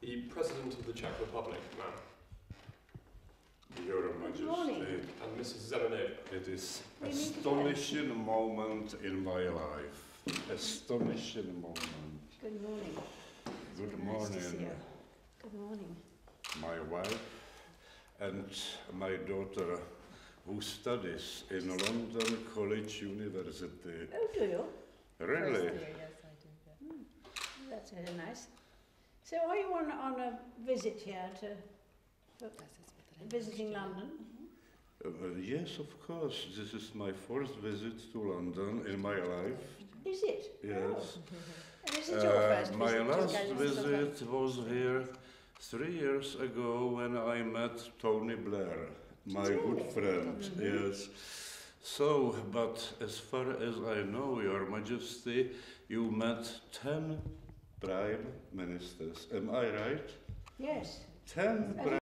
the President of the Czech Republic, ma'am, Your Good morning. Majesty, and Mrs. Zemanova. it is We astonishing moment in my life. Astonishing moment. Good morning. Good very nice morning. Good morning. my wife and my daughter who studies in London College University. Oh, do you? Really? yes, I do. Yeah. Hmm. That's very nice. So are you on, on a visit here to for visiting London? Uh, yes, of course. This is my first visit to London in my life. Is it? Yes. Oh. And is it your Uh, first my visit? to last visit was here three years ago when I met Tony Blair, my good Really? friend. Mhm. Yes. So, but as far as I know, Your Majesty, you met ten prime ministers. Am I right? Yes. Ten prime